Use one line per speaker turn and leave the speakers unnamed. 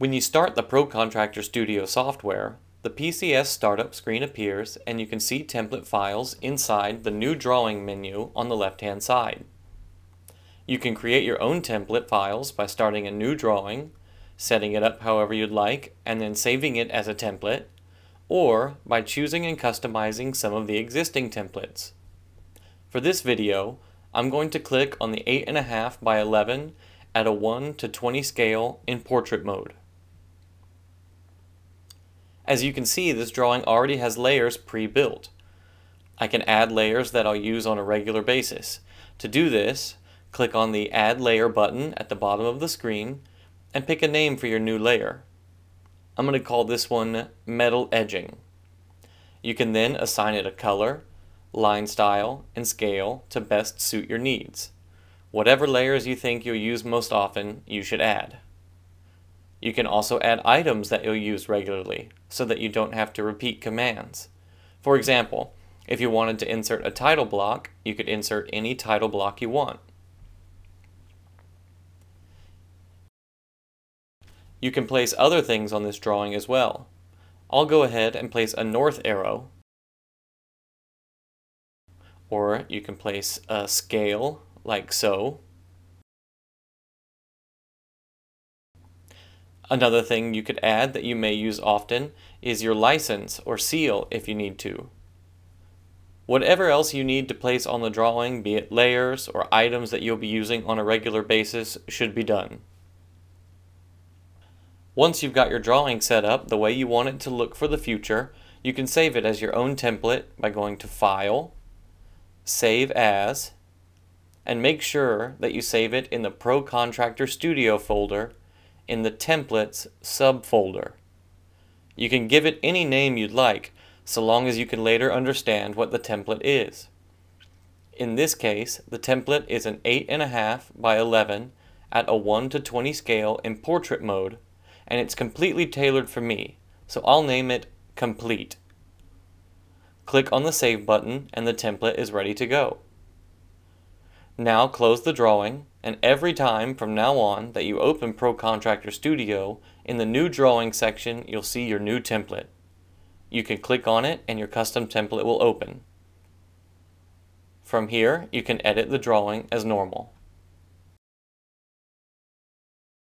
When you start the Pro Contractor Studio software, the PCS startup screen appears and you can see template files inside the New Drawing menu on the left-hand side. You can create your own template files by starting a new drawing, setting it up however you'd like, and then saving it as a template, or by choosing and customizing some of the existing templates. For this video, I'm going to click on the 8.5 by 11 at a 1 to 20 scale in portrait mode. As you can see, this drawing already has layers pre-built. I can add layers that I'll use on a regular basis. To do this, click on the Add Layer button at the bottom of the screen and pick a name for your new layer. I'm going to call this one Metal Edging. You can then assign it a color, line style, and scale to best suit your needs. Whatever layers you think you'll use most often, you should add. You can also add items that you'll use regularly, so that you don't have to repeat commands. For example, if you wanted to insert a title block, you could insert any title block you want. You can place other things on this drawing as well. I'll go ahead and place a north arrow, or you can place a scale like so. Another thing you could add that you may use often is your license or seal if you need to. Whatever else you need to place on the drawing, be it layers or items that you'll be using on a regular basis, should be done. Once you've got your drawing set up the way you want it to look for the future, you can save it as your own template by going to File, Save As, and make sure that you save it in the Pro Contractor Studio folder in the Templates subfolder. You can give it any name you'd like, so long as you can later understand what the template is. In this case, the template is an 8.5 by 11 at a 1 to 20 scale in portrait mode, and it's completely tailored for me, so I'll name it Complete. Click on the Save button and the template is ready to go. Now close the drawing, and every time from now on that you open Pro Contractor Studio, in the New Drawing section you'll see your new template. You can click on it and your custom template will open. From here, you can edit the drawing as normal.